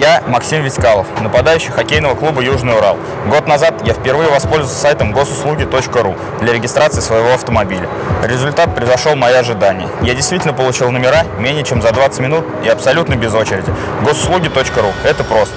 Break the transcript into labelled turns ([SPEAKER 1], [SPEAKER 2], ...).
[SPEAKER 1] Я Максим Витькалов, нападающий хоккейного клуба «Южный Урал». Год назад я впервые воспользовался сайтом госуслуги.ру для регистрации своего автомобиля. Результат превзошел мои ожидания. Я действительно получил номера менее чем за 20 минут и абсолютно без очереди. Госуслуги.ру – это просто.